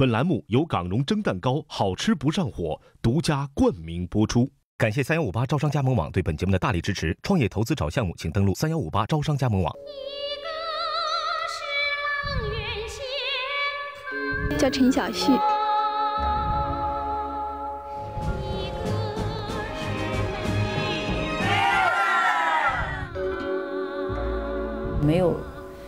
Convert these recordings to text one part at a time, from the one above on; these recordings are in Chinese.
本栏目由港荣蒸蛋糕好吃不上火独家冠名播出。感谢三幺五八招商加盟网对本节目的大力支持。创业投资找项目，请登录三幺五八招商加盟网。叫陈小旭。没有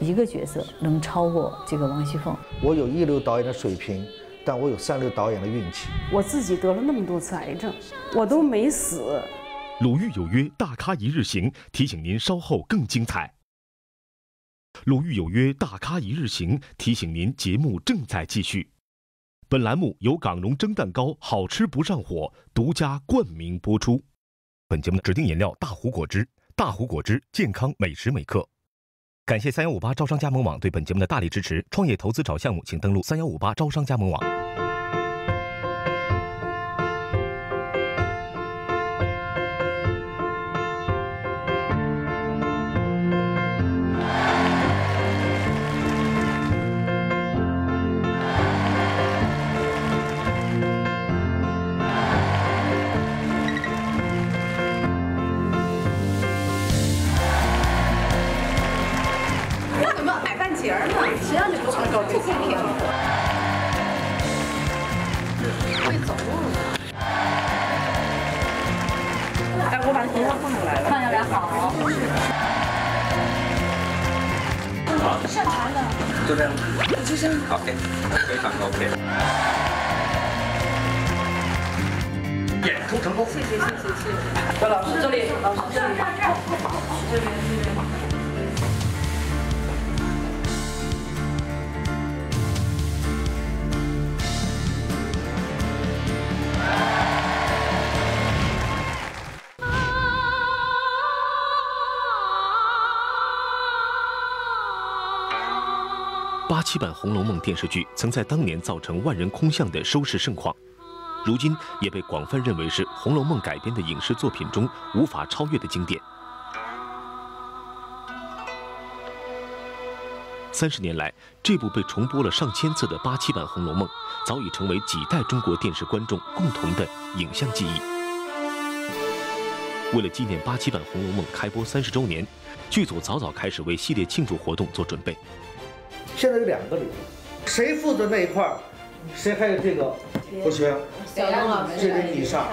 一个角色能超过这个王熙凤。我有一流导演的水平，但我有三流导演的运气。我自己得了那么多次癌症，我都没死。鲁豫有约，大咖一日行，提醒您稍后更精彩。鲁豫有约，大咖一日行，提醒您节目正在继续。本栏目由港荣蒸蛋糕好吃不上火独家冠名播出。本节目指定饮料大壶果汁，大壶果汁健康每时每刻。感谢三幺五八招商加盟网对本节目的大力支持。创业投资找项目，请登录三幺五八招商加盟网。电视剧曾在当年造成万人空巷的收视盛况，如今也被广泛认为是《红楼梦》改编的影视作品中无法超越的经典。三十年来，这部被重播了上千次的八七版《红楼梦》，早已成为几代中国电视观众共同的影像记忆。为了纪念八七版《红楼梦》开播三十周年，剧组早早开始为系列庆祝活动做准备。现在有两个理由，谁负责那一块儿，谁还有这个不行。小杨老师，这得你上，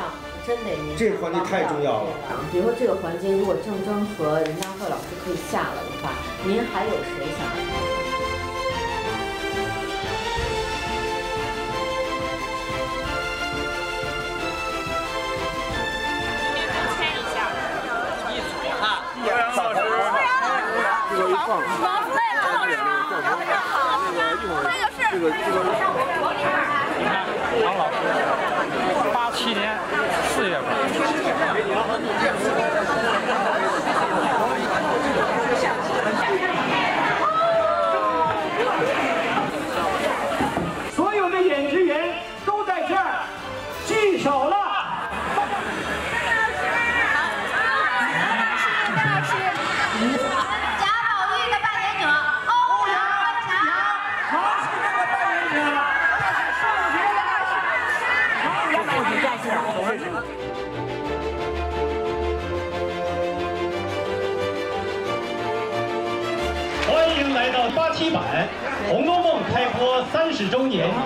真得您这个环节太重要了。比如说这个环节，如果郑铮和任家慧老师可以下了的话，您还有谁想？王老师，王老师好。他也是。这个这个。你看，王老师，八七年四月份。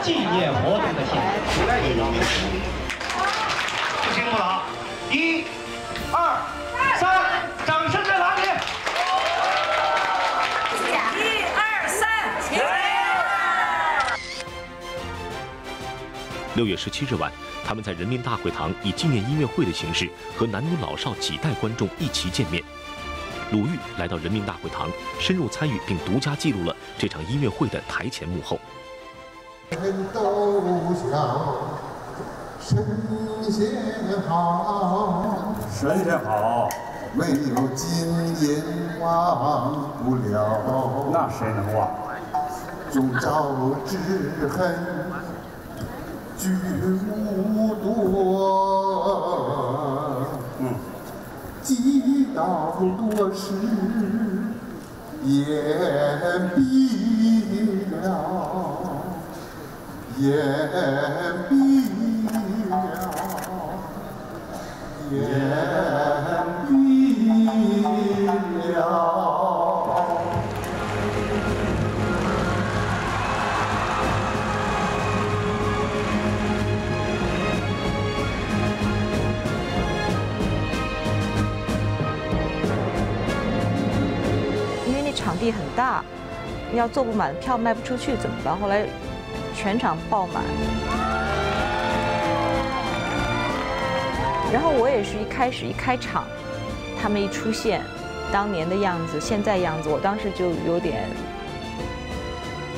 纪念活动的现场，不清楚了啊！一、二、三，掌声在哪里？一二三，起！六月十七日晚，他们在人民大会堂以纪念音乐会的形式，和男女老少几代观众一起见面。鲁豫来到人民大会堂，深入参与并独家记录了这场音乐会的台前幕后。人都想神仙好，神仙好，没有金银忘不了。那谁能忘？终朝之恨，举目多。嗯。几道多事掩蔽了，眼闭了，眼闭了。因为那场地很大，要坐不满，票卖不出去怎么办？后来全场爆满。然后我也是一开始一开场，他们一出现，当年的样子，现在样子，我当时就有点，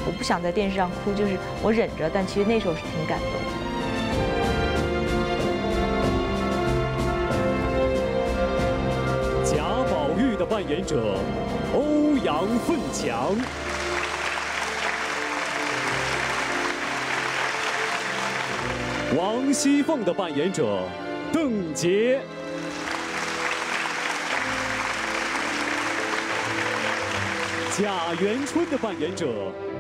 我不想在电视上哭，就是我忍着，但其实那时候是挺感动。贾宝玉的扮演者欧阳奋强，王熙凤的扮演者邓婕，贾元春的扮演者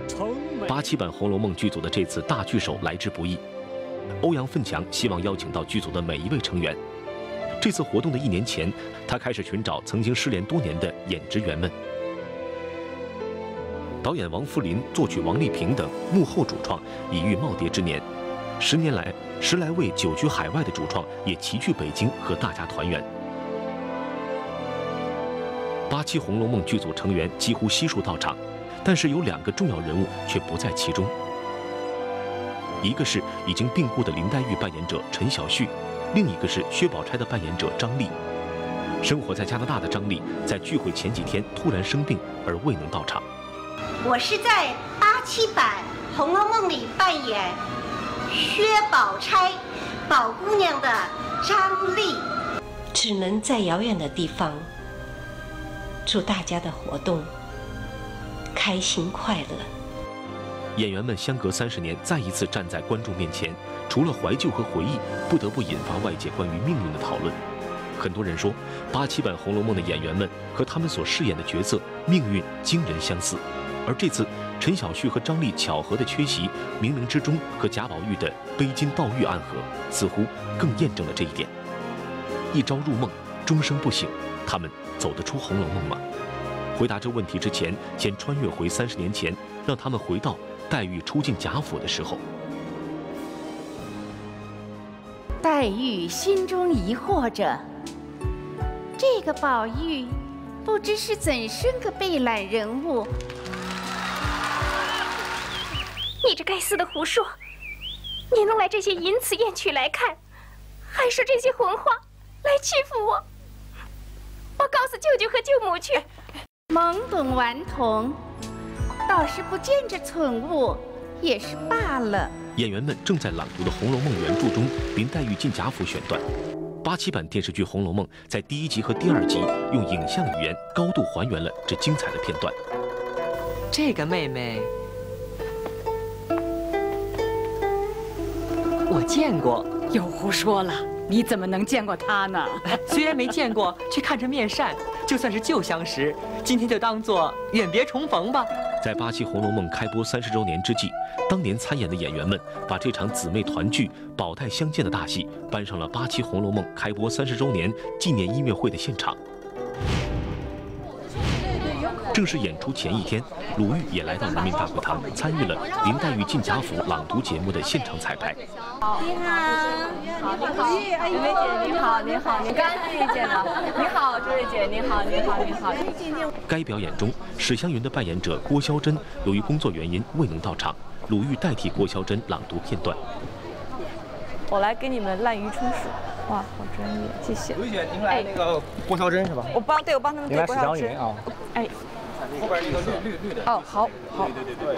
程美。八七版《红楼梦》剧组的这次大聚首来之不易，欧阳奋强希望邀请到剧组的每一位成员。这次活动的一年前，他开始寻找曾经失联多年的演职员们。导演王扶林、作曲王丽萍等幕后主创已逾耄耋之年，十年来，十来位久居海外的主创也齐聚北京和大家团圆。八七《红楼梦》剧组成员几乎悉数到场，但是有两个重要人物却不在其中。一个是已经病故的林黛玉扮演者陈晓旭，另一个是薛宝钗的扮演者张丽。生活在加拿大的张丽，在聚会前几天突然生病而未能到场。我是在八七版《红楼梦》里扮演薛宝钗宝姑娘的张丽，只能在遥远的地方祝大家的活动开心快乐。演员们相隔三十年再一次站在观众面前，除了怀旧和回忆，不得不引发外界关于命运的讨论。很多人说，八七版《红楼梦》的演员们和他们所饰演的角色命运惊人相似。而这次陈晓旭和张丽巧合的缺席，冥冥之中和贾宝玉的背金盗玉暗合，似乎更验证了这一点。一朝入梦，终生不醒，他们走得出《红楼梦》吗？回答这问题之前，先穿越回三十年前，让他们回到黛玉初进贾府的时候。黛玉心中疑惑着，这个宝玉不知是怎生个被懒人物。你这该死的胡说！你弄来这些淫词艳曲来看，还说这些混话来欺负我！我告诉舅舅和舅母去。懵懂顽童，倒是不见这蠢物，也是罢了。演员们正在朗读的《红楼梦》原著中林黛玉进贾府选段。八七版电视剧《红楼梦》在第一集和第二集用影像语言高度还原了这精彩的片段。这个妹妹，我见过。又胡说了！你怎么能见过他呢？虽然没见过，却看着面善，就算是旧相识，今天就当做远别重逢吧。在八七《红楼梦》开播三十周年之际，当年参演的演员们把这场姊妹团聚、宝黛相见的大戏搬上了八七《红楼梦》开播三十周年纪念音乐会的现场。正式演出前一天，鲁豫也来到人民大会堂，参与了林黛玉进贾府朗读节目的现场彩排。你好，你好，你好，梅姐，你好，你好，你刚遇见的，你好，朱瑞姐，你好，你好，你好。该表演中，史湘云的扮演者郭霄珍由于工作原因未能到场，鲁豫代替郭霄珍朗读片段。我来给你们滥竽充数。哇，好专业，谢谢。鲁姐，您来那个郭霄珍是吧？我帮，对我帮他们对郭霄珍啊。哎。后边一个绿绿绿的。哦，好，好。对对对对。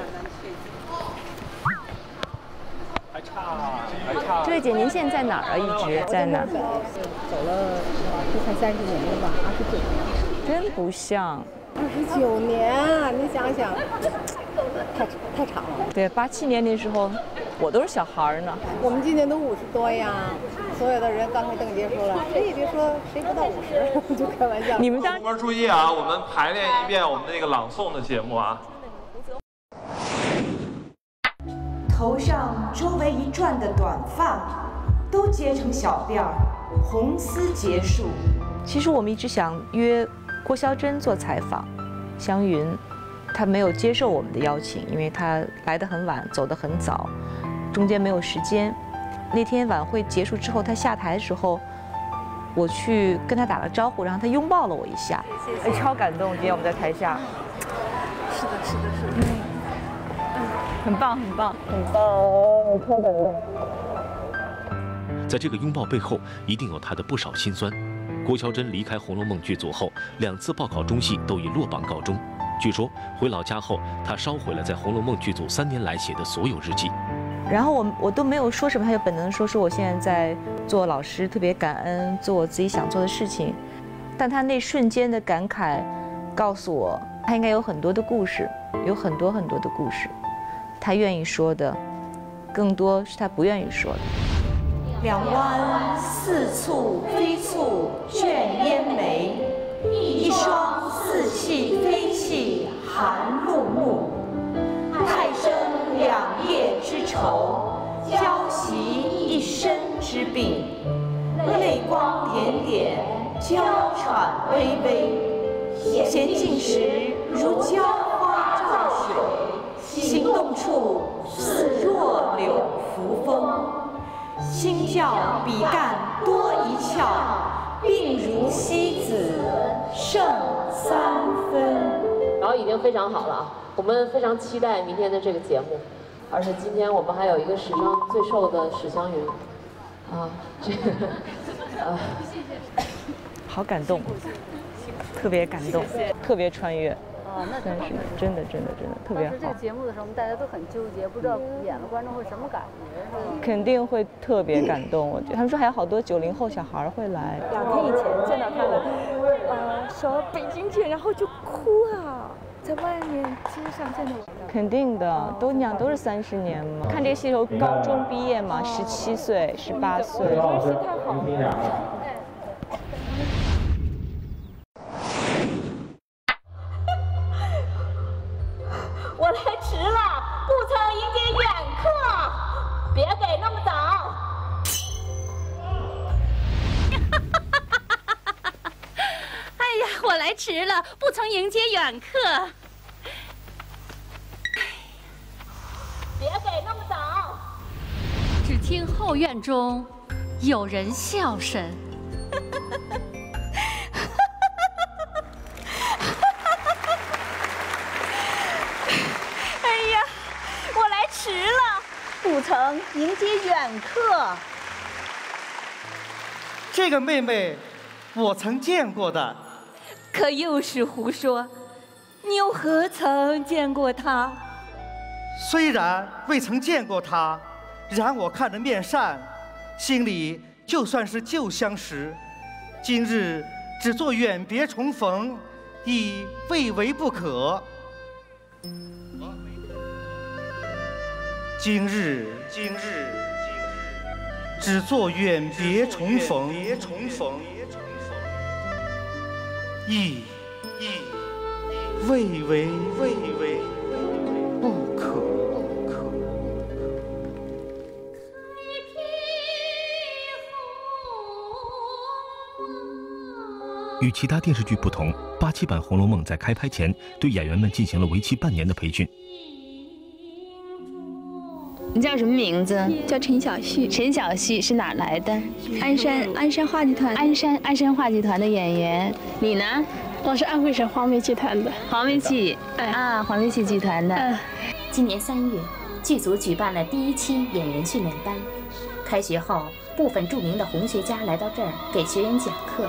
还差，还差。这位姐，您现在在哪儿啊？一直在哪儿？走了，这快三十年了吧？二十九年。真不像。二十九年，你想想，太太长了。对，八七年那时候，我都是小孩儿呢。我们今年都五十多呀。所有的人，刚才邓婕说了，谁也别说谁不到五十，就开玩笑。你们当同学注意啊，我们排练一遍我们的那个朗诵的节目啊。头上周围一转的短发都结成小辫儿，红丝结束。其实我们一直想约郭霄珍做采访，湘云，她没有接受我们的邀请，因为她来得很晚，走得很早，中间没有时间。那天晚会结束之后，她下台的时候，我去跟她打了招呼，然后她拥抱了我一下，哎，超感动。今天我们在台下，是的，是的，是的，很棒，很棒，很棒，超感动。在这个拥抱背后，一定有他的不少辛酸。郭霄珍离开《红楼梦》剧组后，两次报考中戏都以落榜告终。据说回老家后，她烧毁了在《红楼梦》剧组三年来写的所有日记。然后我我都没有说什么，他就本能说说我现在在做老师，特别感恩，做我自己想做的事情。但他那瞬间的感慨，告诉我他应该有很多的故事，有很多很多的故事，他愿意说的，更多是他不愿意说的。两湾似蹙非蹙卷烟眉，一双似泣非泣含露目。太生两夜之愁，娇袭一身之病。泪光点点，娇喘微微。娴静时如娇心跳比干多一窍，病如西子胜三分。然后已经非常好了啊！我们非常期待明天的这个节目，而且今天我们还有一个史上最瘦的史湘云，啊，这个，呃，好感动，特别感动，特别穿越。啊，那真是真的，真的，真的特别好。当时这个节目的时候，我们大家都很纠结，不知道演了观众会什么感觉，是吧？肯定会特别感动。我觉得他们说还有好多九零后小孩会来。两天以前见到他们，呃，说北京见，然后就哭啊，在外面街上见到我。肯定的，都你想都是三十年嘛。看这个戏时候高中毕业嘛，十七岁、十八岁。真是太好了。远客，别给那么早。只听后院中有人笑声。不曾迎接远客。这个妹妹，我曾见过的。可又是胡说，你又何曾见过他？虽然未曾见过他，然我看着面善，心里就算是旧相识。今日只做远别重逢，亦未为不可。今日，今日，今日，只做远别重逢，别重逢，亦亦未为未为不可。与其他电视剧不同，八七版《红楼梦》在开拍前对演员们进行了为期半年的培训。你叫什么名字？叫陈小旭。陈小旭是哪来的？鞍山鞍山话剧团。鞍山鞍山话剧团的演员。你呢？我是安徽省黄梅剧团的。黄梅戏。啊，黄梅戏剧团的。嗯。今年三月，剧组举办了第一期演员训练班。开学后，部分著名的红学家来到这儿给学员讲课，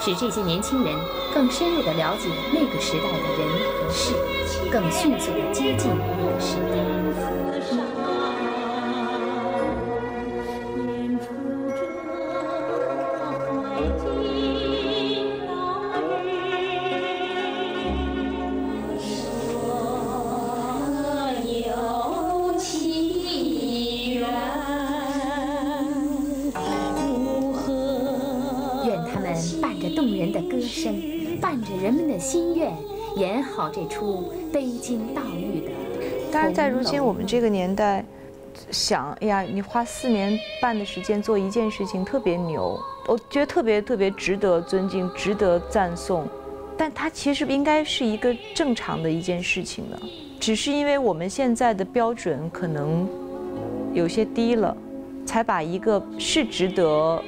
使这些年轻人更深入地了解那个时代的人和事，更迅速地接近那个时代。人们的心愿，演好这出悲金悼玉的。当然，在如今我们这个年代，想，哎呀，你花四年半的时间做一件事情特别牛，我觉得特别特别值得尊敬，值得赞颂。但它其实应该是一个正常的一件事情呢，只是因为我们现在的标准可能有些低了，才把一个是值得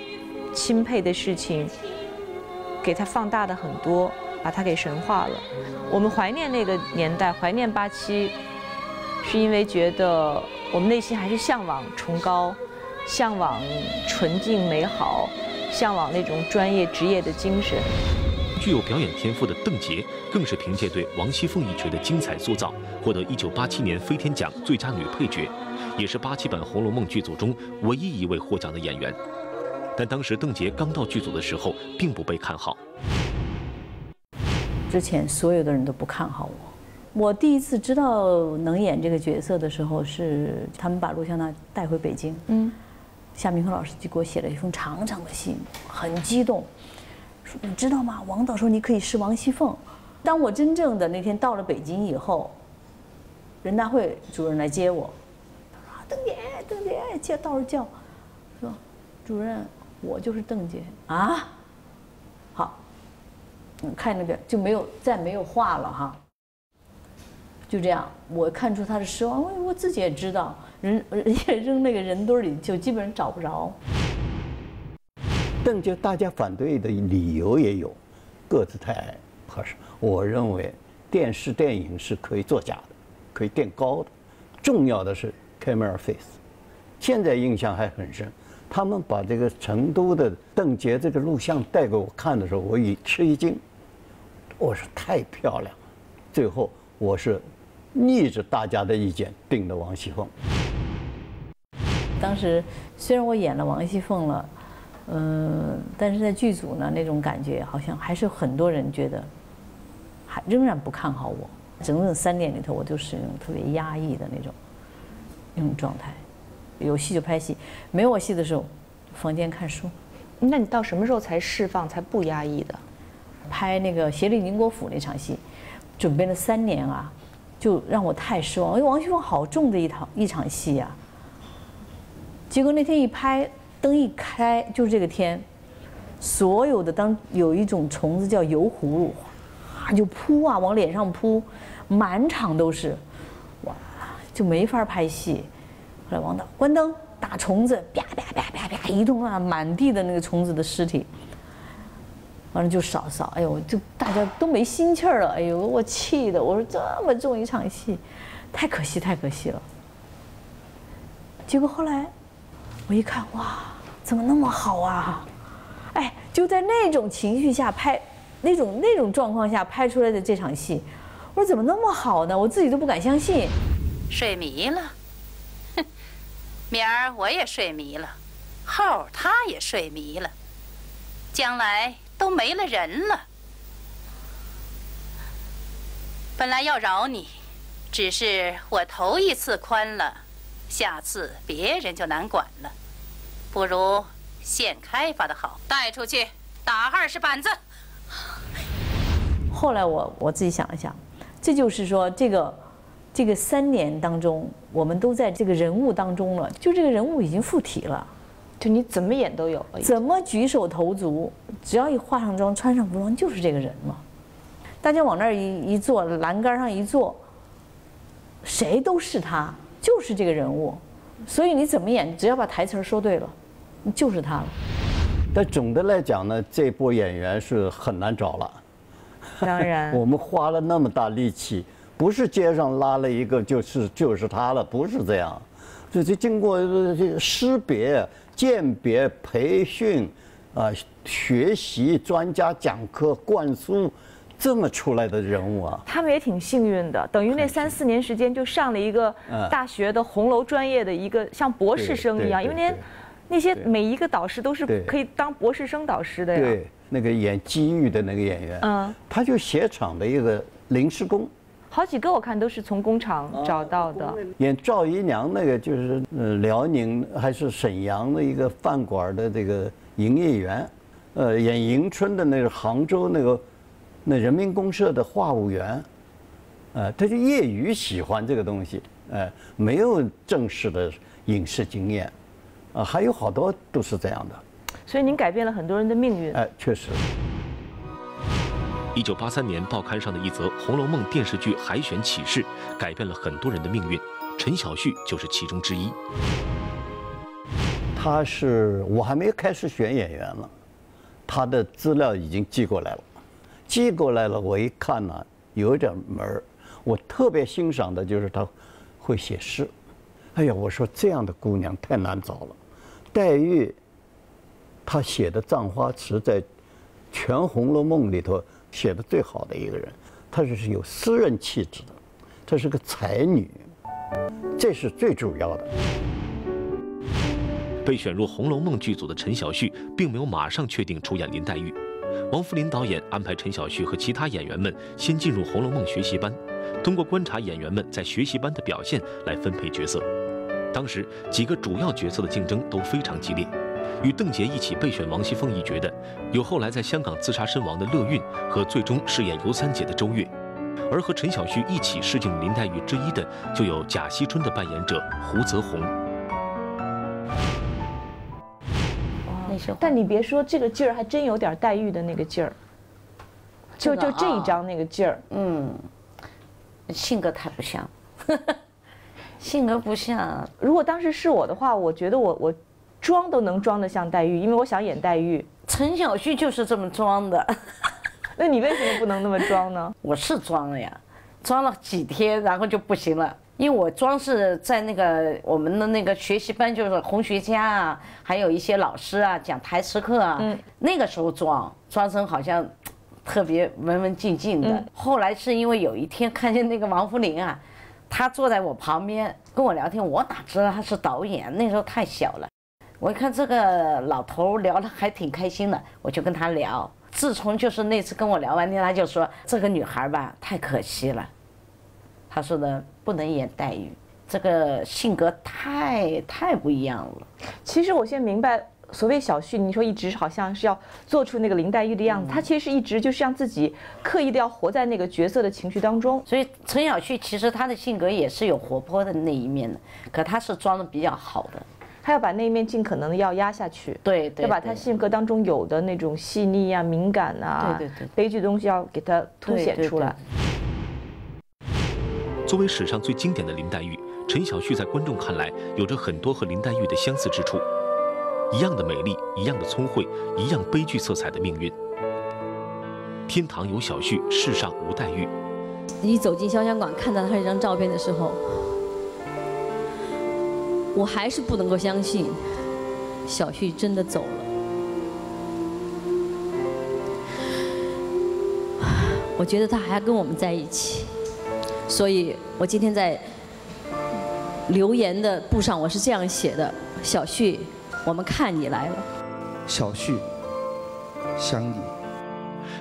钦佩的事情给它放大的很多，把它给神化了。我们怀念那个年代，怀念八七，是因为觉得我们内心还是向往崇高，向往纯净美好，向往那种专业职业的精神。具有表演天赋的邓婕，更是凭借对王熙凤一角的精彩塑造，获得1987年飞天奖最佳女配角，也是八七版《红楼梦》剧组中唯一一位获奖的演员。但当时邓婕刚到剧组的时候，并不被看好。之前所有的人都不看好我。我第一次知道能演这个角色的时候，是他们把陆湘娜带回北京，嗯，夏明峰老师就给我写了一封长长的信，很激动。说你知道吗？王导说你可以试王熙凤。当我真正的那天到了北京以后，人大会主任来接我，他说：“邓姐，邓姐，叫到处叫，说主任，我就是邓婕啊。”好，嗯，看那个就没有再没有话了哈。就这样，我看出他的失望，我我自己也知道，人 人家扔那个人堆里就基本上找不着。邓婕大家反对的理由也有，个子太矮不合适。我认为电视电影是可以作假的，可以垫高的。重要的是 camera face。现在印象还很深，他们把这个成都的邓婕这个录像带给我看的时候，我一吃一惊。我说太漂亮了。最后我是逆着大家的意见定的王熙凤。当时虽然我演了王熙凤了。嗯，但是在剧组呢，那种感觉好像还是很多人觉得，还仍然不看好我。整整三年里头，我都是那种特别压抑的那种那种状态。有戏就拍戏，没有我戏的时候，房间看书。那你到什么时候才释放，才不压抑的？拍那个协力宁国府那场戏，准备了三年啊，就让我太失望。因为王熙凤好重的一场一场戏呀，结果那天一拍。灯一开，就是这个天，所有的当有一种虫子叫油葫芦，啊就扑啊往脸上扑，满场都是，哇就没法拍戏。后来王导关灯打虫子，啪啪啪啪啪一通啊，满地的那个虫子的尸体，完了就扫扫，哎呦就大家都没心气儿了，哎呦我气的，我说这么重一场戏，太可惜太可惜了。结果后来。我一看，哇，怎么那么好啊？哎，就在那种情绪下拍，那种那种状况下拍出来的这场戏，我说怎么那么好呢？我自己都不敢相信。睡迷了，明儿我也睡迷了，后儿他也睡迷了，将来都没了人了。本来要饶你，只是我头一次宽了，下次别人就难管了。不如现开发的好，带出去打二十板子。后来我我自己想了想，这就是说这个这个三年当中，我们都在这个人物当中了，就这个人物已经附体了，就你怎么演都有，怎么举手投足，只要一化上妆、穿上服装，就是这个人嘛。大家往那儿一一坐，栏杆上一坐，谁都是他，就是这个人物。所以你怎么演，只要把台词说对了。就是他了，但总的来讲呢，这波演员是很难找了。当然，我们花了那么大力气，不是街上拉了一个就是就是他了，不是这样。这这经过这识别、鉴别、培训，啊，学习专家讲课灌输，这么出来的人物啊。他们也挺幸运的，等于那三四年时间就上了一个大学的红楼专业的一个像博士生一样，因为连。那些每一个导师都是可以当博士生导师的呀。对，那个演机遇的那个演员，嗯，他就鞋厂的一个临时工。好几个我看都是从工厂找到的。演赵姨娘那个就是呃辽宁还是沈阳的一个饭馆的这个营业员，呃，演迎春的那个杭州那个那人民公社的话务员，呃，他就业余喜欢这个东西，呃，没有正式的。影视经验，啊，还有好多都是这样的。所以您改变了很多人的命运。哎，确实。一九八三年报刊上的一则《红楼梦》电视剧海选启事，改变了很多人的命运。陈小旭就是其中之一。他是我还没开始选演员了，他的资料已经寄过来了，寄过来了，我一看呢，有点门儿。我特别欣赏的就是他会写诗。哎呀，我说这样的姑娘太难找了。黛玉，她写的《葬花词》在全《红楼梦》里头写的最好的一个人，她是有诗人气质的，她是个才女，这是最主要的。被选入《红楼梦》剧组的陈小旭，并没有马上确定出演林黛玉。王扶林导演安排陈小旭和其他演员们先进入《红楼梦》学习班，通过观察演员们在学习班的表现来分配角色。当时几个主要角色的竞争都非常激烈，与邓婕一起备选王熙凤一角的，有后来在香港自杀身亡的乐韵和最终饰演尤三姐的周月，而和陈小旭一起试镜林黛玉之一的，就有贾惜春的扮演者胡泽宏。但你别说，这个劲儿还真有点黛玉的那个劲儿，就就这一张那个劲儿，嗯，性格太不像，性格不像。如果当时是我的话，我觉得我我装都能装得像黛玉，因为我想演黛玉。陈小旭就是这么装的，那你为什么不能那么装呢？我是装了呀，装了几天，然后就不行了。因为我装是在那个我们的那个学习班，就是红学家啊，还有一些老师啊讲台词课啊，那个时候装装成好像特别文文静静的。后来是因为有一天看见那个王扶林啊，他坐在我旁边跟我聊天，我哪知道他是导演，那时候太小了。我一看这个老头聊的还挺开心的，我就跟他聊。自从就是那次跟我聊完天，他就说这个女孩吧太可惜了。他说的不能演黛玉，这个性格太太不一样了。其实我现在明白，所谓小旭，你说一直好像是要做出那个林黛玉的样子，他其实是一直就是让自己刻意的要活在那个角色的情绪当中。所以陈小旭其实他的性格也是有活泼的那一面的，可他是装的比较好的，他要把那一面尽可能的要压下去。对对，要把他性格当中有的那种细腻啊、敏感啊、对对对，悲剧的东西要给他凸显出来。作为史上最经典的林黛玉，陈小旭在观众看来有着很多和林黛玉的相似之处，一样的美丽，一样的聪慧，一样悲剧色彩的命运。天堂有小旭，世上无黛玉。你走进潇湘馆，看到他这张照片的时候，我还是不能够相信，小旭真的走了。我觉得他还跟我们在一起。所以，我今天在留言的布上，我是这样写的：小旭，我们看你来了。小旭，想你。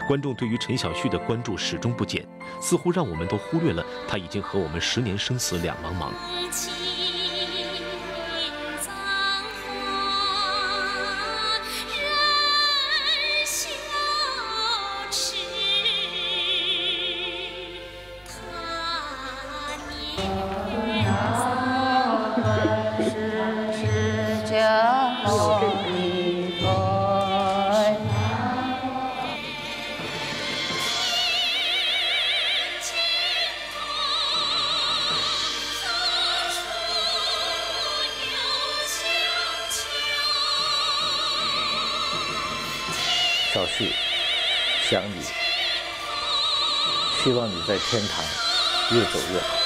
观众对于陈小旭的关注始终不减，似乎让我们都忽略了他已经和我们十年生死两茫茫。在天堂越走越好。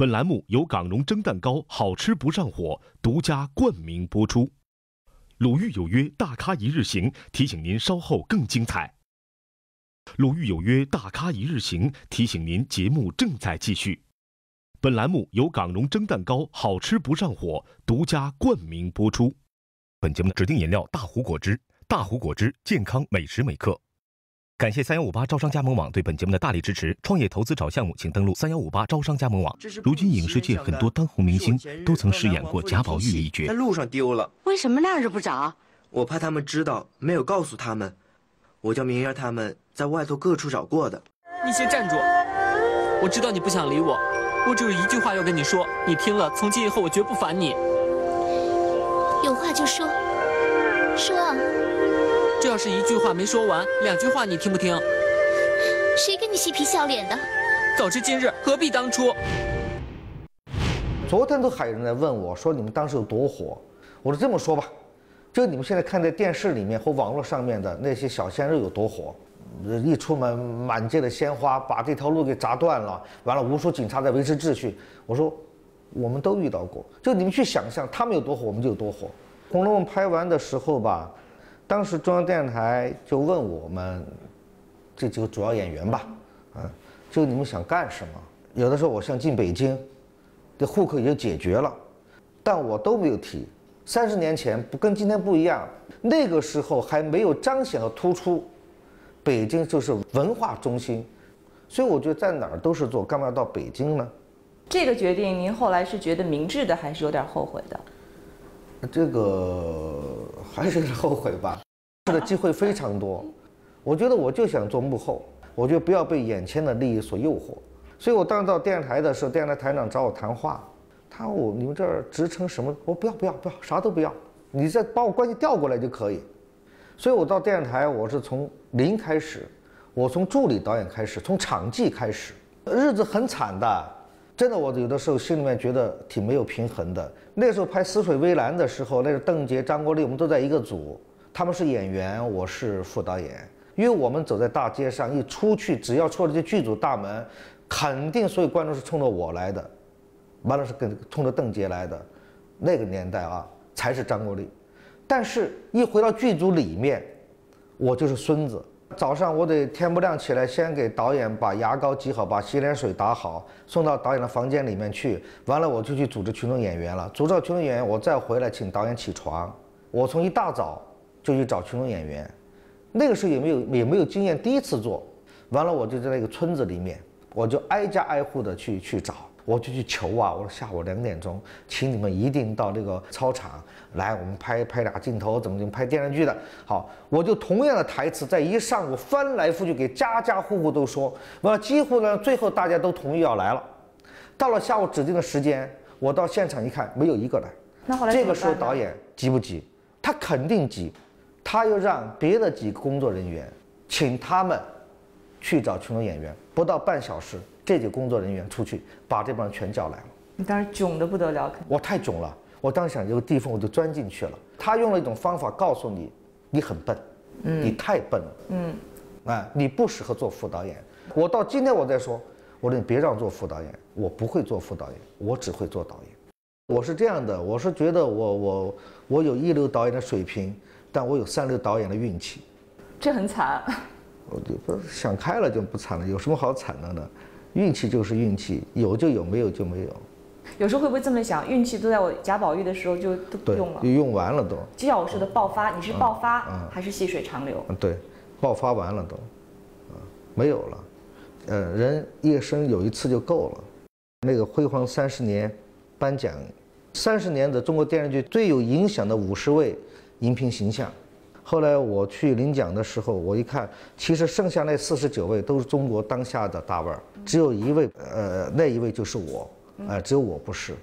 本栏目由港荣蒸蛋糕好吃不上火独家冠名播出。鲁豫有约，大咖一日行，提醒您稍后更精彩。鲁豫有约大咖一日行提醒您，节目正在继续。本栏目由港荣蒸蛋糕好吃不上火独家冠名播出。本节目指定饮料大壶果汁，大壶果汁健康每时每刻。感谢三幺五八招商加盟网对本节目的大力支持。创业投资找项目，请登录三幺五八招商加盟网。如今影视界很多当红明星都曾饰演过贾宝玉一角在。路上丢了，为什么那日不找？我怕他们知道，没有告诉他们。我叫明儿他们在外头各处找过的。你先站住！我知道你不想理我，我只有一句话要跟你说，你听了，从今以后我绝不烦你。有话就说，说要是一句话没说完，两句话你听不听？谁跟你嬉皮笑脸的？早知今日，何必当初？昨天都还有人在问我说你们当时有多火，我说这么说吧，就你们现在看在电视里面或网络上面的那些小鲜肉有多火，呃一出门满街的鲜花，把这条路给砸断了，完了无数警察在维持秩序。我说我们都遇到过，就你们去想象他们有多火，我们就有多火。《红楼梦》拍完的时候吧，当时中央电视台就问我们这几个主要演员吧，啊，就你们想干什么？有的时候我想进北京，这户口已经解决了，但我都没有提。三十年前不跟今天不一样，那个时候还没有彰显和突出，北京就是文化中心，所以我觉得在哪儿都是做，干嘛要到北京呢？这个决定您后来是觉得明智的，还是有点后悔的？这个 还是后悔吧，是的机会非常多，我觉得我就想做幕后，我觉得不要被眼前的利益所诱惑，所以我当时到电视台的时候，电视台台长找我谈话，他我你们这儿职称什么？我不要不要不要，啥都不要，你再把我关系调过来就可以。所以我到电视台，我是从零开始，我从助理导演开始，从场记开始，日子很惨的，真的，我有的时候心里面觉得挺没有平衡的。那时候拍《死水微澜》的时候，那是邓婕、张国立，我们都在一个组，他们是演员，我是副导演。因为我们走在大街上，一出去，只要出了这剧组大门，肯定所有观众是冲着我来的，完了是跟冲着邓婕来的。那个年代啊，才是张国立。但是，一回到剧组里面，我就是孙子。早上我得天不亮起来，先给导演把牙膏挤好，把洗脸水打好，送到导演的房间里面去。完了，我就去组织群众演员了。组织好群众演员，我再回来请导演起床。我从一大早就去找群众演员，那个时候也没有也没有经验，第一次做。完了，我就在那个村子里面，我就挨家挨户的去去找。我就去求啊！我说下午两点钟，请你们一定到这个操场来，我们拍拍俩镜头，怎么怎么拍电视剧的。好，我就同样的台词，在一上午翻来覆去给家家户户都说，完了几乎呢，最后大家都同意要来了。到了下午指定的时间，我到现场一看，没有一个来。那后来这个时候导演急不急？他肯定急，他又让别的几个工作人员请他们去找群众演员，不到半小时，这几个工作人员出去把这帮人全叫来了。你当时囧的不得了，我太囧了，我当时想有个地缝我就钻进去了。他用了一种方法告诉你，你很笨，嗯你太笨了，嗯，啊，你不适合做副导演。我到今天我再说，我说你别让我做副导演，我不会做副导演，我只会做导演。我是这样的，我是觉得我我我有一流导演的水平，但我有三流导演的运气。这很惨。我就不想开了就不惨了，有什么好惨的呢？运气就是运气，有就有，没有就没有。有时候会不会这么想？运气都在我贾宝玉的时候就都，用了就。用完了都。就像我说的爆发，你是爆发嗯还是细水长流？嗯，对，爆发完了都，啊，没有了，呃，人一生有一次就够了。那个辉煌三十年颁奖，三十年的中国电视剧最有影响的五十位荧屏形象。后来我去领奖的时候，我一看，其实剩下那四十九位都是中国当下的大腕儿，只有一位，呃，那一位就是我，呃，只有我不是。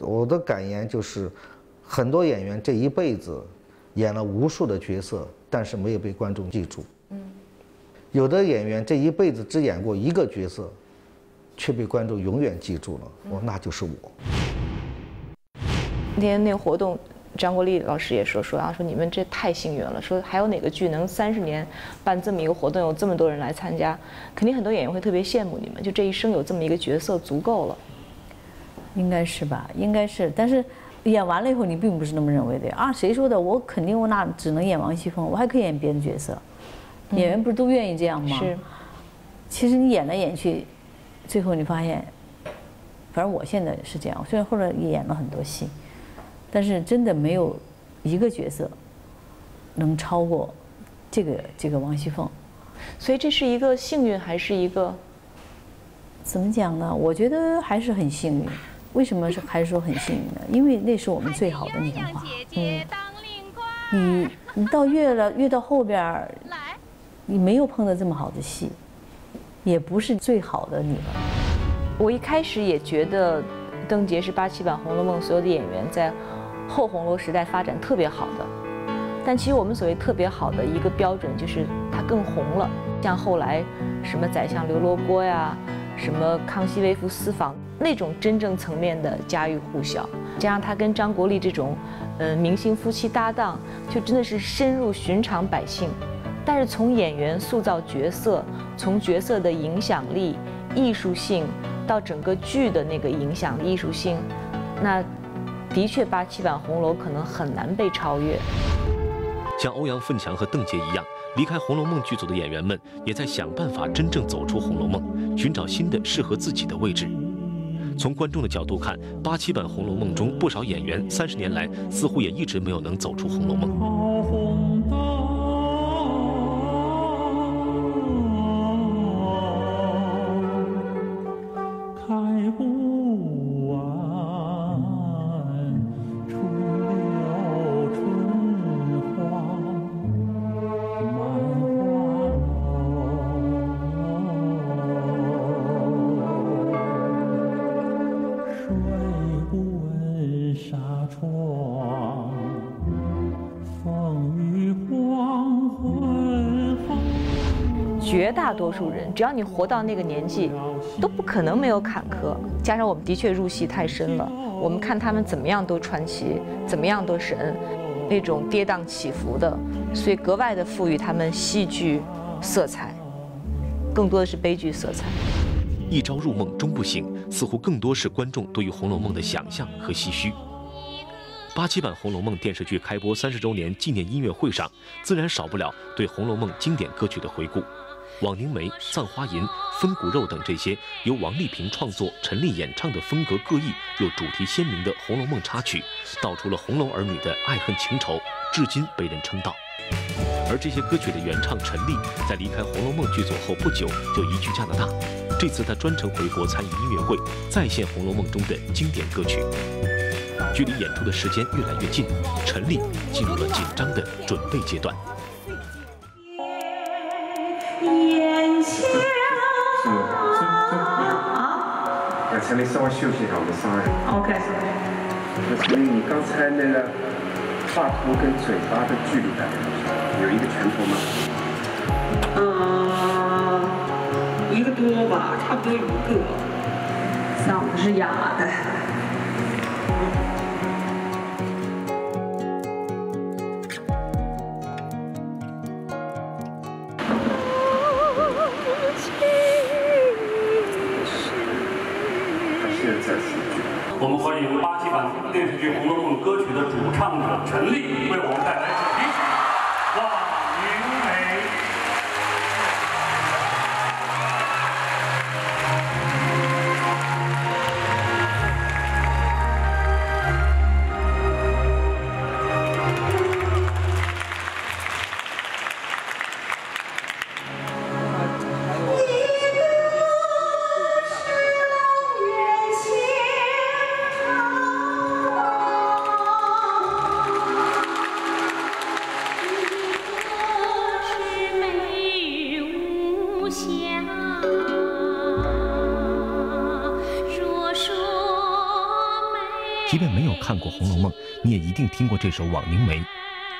我的感言就是，很多演员这一辈子演了无数的角色，但是没有被观众记住。嗯，有的演员这一辈子只演过一个角色，却被观众永远记住了。我那就是我。那天那个活动，张国立老师也说说啊，说你们这太幸运了，说还有哪个剧能三十年办这么一个活动，有这么多人来参加，肯定很多演员会特别羡慕你们，就这一生有这么一个角色足够了。应该是吧，应该是，但是演完了以后，你并不是那么认为的啊？谁说的？我肯定我那只能演王熙凤，我还可以演别的角色。演员不是都愿意这样吗？是。其实你演来演去，最后你发现，反正我现在是这样。虽然后来也演了很多戏，但是真的没有一个角色能超过这个这个王熙凤。所以这是一个幸运还是一个？怎么讲呢？我觉得还是很幸运。为什么是还是说很幸运呢？因为那是我们最好的那段话。嗯。你你到越了越到后边儿，你没有碰到这么好的戏。也不是最好的你了。我一开始也觉得邓婕是八七版《红楼梦》所有的演员在后红楼时代发展特别好的，但其实我们所谓特别好的一个标准就是它更红了。像后来什么宰相刘罗锅呀，什么康熙微服私访那种真正层面的家喻户晓，加上他跟张国立这种呃明星夫妻搭档，就真的是深入寻常百姓。但是从演员塑造角色，从角色的影响力、艺术性，到整个剧的那个影响力艺术性，那的确八七版红楼可能很难被超越。像欧阳奋强和邓婕一样，离开《红楼梦》剧组的演员们，也在想办法真正走出《红楼梦》，寻找新的适合自己的位置。从观众的角度看，八七版《红楼梦》中不少演员三十年来似乎也一直没有能走出《红楼梦》。人，只要你活到那个年纪，都不可能没有坎坷。加上我们的确入戏太深了，我们看他们怎么样都传奇，怎么样都神，那种跌宕起伏的，所以格外的赋予他们戏剧色彩，更多的是悲剧色彩。一朝入梦终不醒，似乎更多是观众对于《红楼梦》的想象和唏嘘。八七版《红楼梦》电视剧开播三十周年纪念音乐会上，自然少不了对《红楼梦》经典歌曲的回顾。枉凝眉、葬花吟、分骨肉等这些由王丽萍创作、陈丽演唱的风格各异又主题鲜明的《红楼梦》插曲，道出了红楼儿女的爱恨情仇，至今被人称道。而这些歌曲的原唱陈丽，在离开《红楼梦》剧组后不久就移居加拿大。这次她专程回国参与音乐会，再现《红楼梦》中的经典歌曲。距离演出的时间越来越近，陈丽进入了紧张的准备阶段。陈丽，稍微休息一下，我们商量。OK。那陈丽，你刚才那个话头跟嘴巴的距离大概多少？有一个拳头吗？嗯，一个多吧，差不多一个。嗓子是哑的。我们欢迎八七版电视剧《红楼梦》歌曲的主唱者陈丽为我们带来定听过这首《枉凝眉》。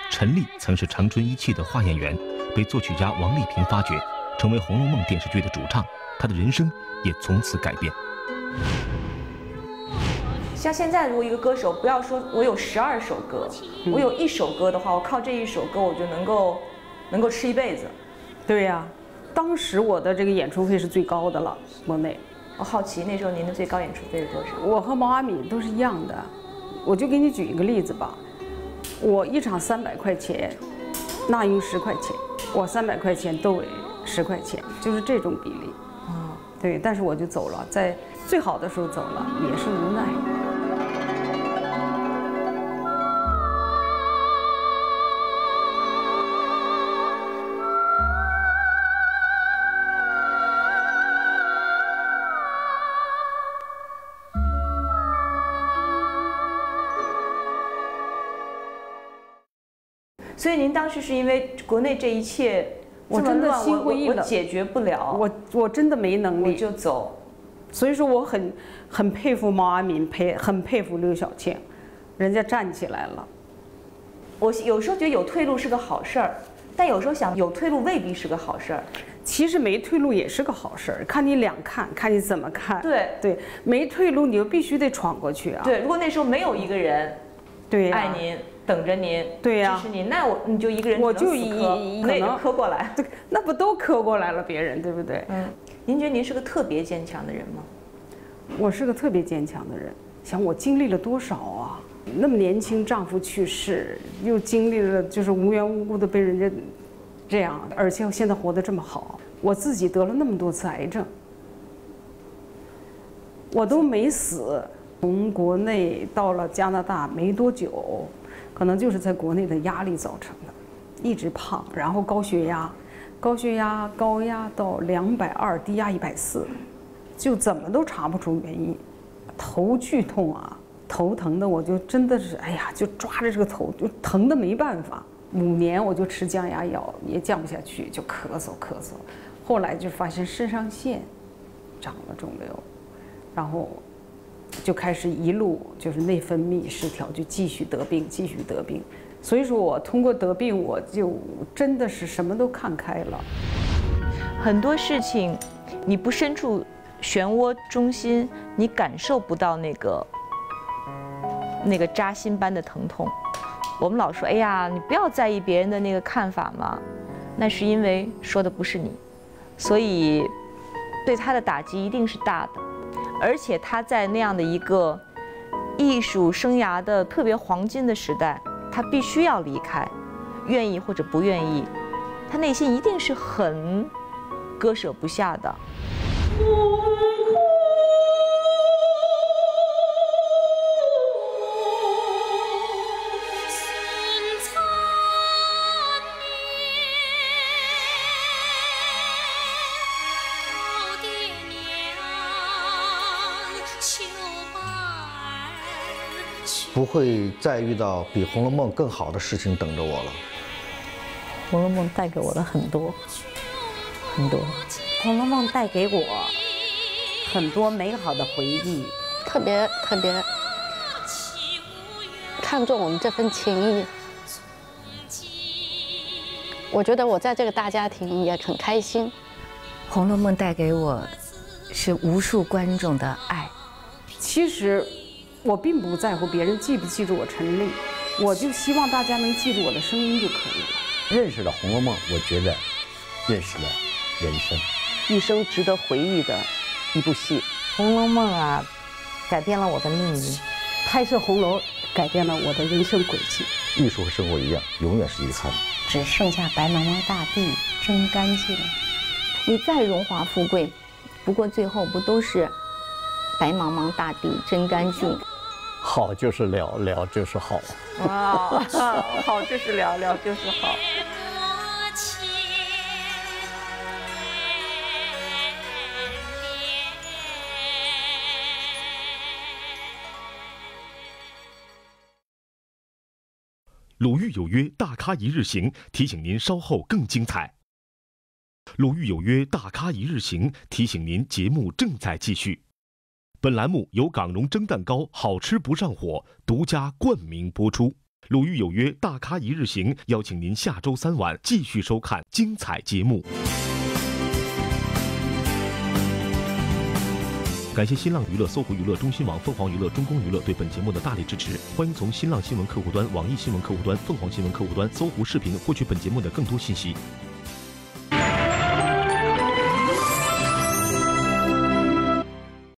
陈丽曾是长春一汽的化验员，被作曲家王丽萍发掘，成为《红楼梦》电视剧的主唱。她的人生也从此改变。像现在，如果一个歌手不要说我有十二首歌，我有一首歌的话，我靠这一首歌我就能够能够吃一辈子。对呀，当时我的这个演出费是最高的了，莫内。我好奇那时候您的最高演出费是多少？我和毛阿敏都是一样的。我就给你举一个例子吧，我一场三百块钱，那英十块钱。我三百块钱都给十块钱，就是这种比例。啊，对，但是我就走了，在最好的时候走了，也是无奈。您当时是因为国内这一切我真的这么乱我心灰意冷，我解决不了，我我真的没能力，我就走。所以说我很很佩服毛阿敏，佩很佩服刘晓庆，人家站起来了。我有时候觉得有退路是个好事儿，但有时候想有退路未必是个好事儿。其实没退路也是个好事儿，看你两看，看你怎么看。对对，没退路你就必须得闯过去啊。对，如果那时候没有一个人对呀爱您、等着您、对呀支持您，那我你就一个人我就一那也就可能磕过来。那不都磕过来了别人，对不对？嗯，您觉得您是个特别坚强的人吗？我是个特别坚强的人，想我经历了多少啊？那么年轻，丈夫去世，又经历了就是无缘无故的被人家这样，而且我现在活得这么好，我自己得了那么多次癌症，我都没死。从国内到了加拿大没多久，可能就是在国内的压力造成的，一直胖，然后高血压，高血压高压到两百二，低压一百四，就怎么都查不出原因，头剧痛啊，头疼的我就真的是哎呀，就抓着这个头就疼的没办法。五年我就吃降压药也降不下去，就咳嗽咳嗽。后来就发现肾上腺长了肿瘤，然后就开始一路就是内分泌失调，就继续得病，继续得病。所以说我通过得病，我就真的是什么都看开了。很多事情，你不身处漩涡中心，你感受不到那个那个扎心般的疼痛。我们老说，哎呀，你不要在意别人的那个看法嘛，那是因为说的不是你，所以对他的打击一定是大的。而且他在那样的一个艺术生涯的特别黄金的时代，他必须要离开，愿意或者不愿意，他内心一定是很割舍不下的。不会再遇到比《红楼梦》更好的事情等着我了。《红楼梦》带给我的很多，很多，《红楼梦》带给我很多美好的回忆，特别特别看重我们这份情谊。我觉得我在这个大家庭也很开心。《红楼梦》带给我是无数观众的爱。其实我并不在乎别人记不记住我陈丽，我就希望大家能记住我的声音就可以了。认识了《红楼梦》，我觉得认识了人生。一生值得回忆的一部戏，《红楼梦》啊，改变了我的命运。拍摄红楼改变了我的人生轨迹。艺术和生活一样，永远是遗憾。只剩下白茫茫大地真干净。你再荣华富贵，不过最后不都是白茫茫大地真干净？好就是了，了就是好。啊，好就是了，了就是好。鲁豫有约大咖一日行提醒您稍后更精彩。鲁豫有约大咖一日行提醒您节目正在继续。本栏目由港荣蒸蛋糕好吃不上火独家冠名播出。鲁豫有约大咖一日行邀请您下周三晚继续收看精彩节目。感谢新浪娱乐、搜狐娱乐、中新网、凤凰娱乐、中公娱乐对本节目的大力支持。欢迎从新浪新闻客户端、网易新闻客户端、凤凰新闻客户端、搜狐视频获取本节目的更多信息。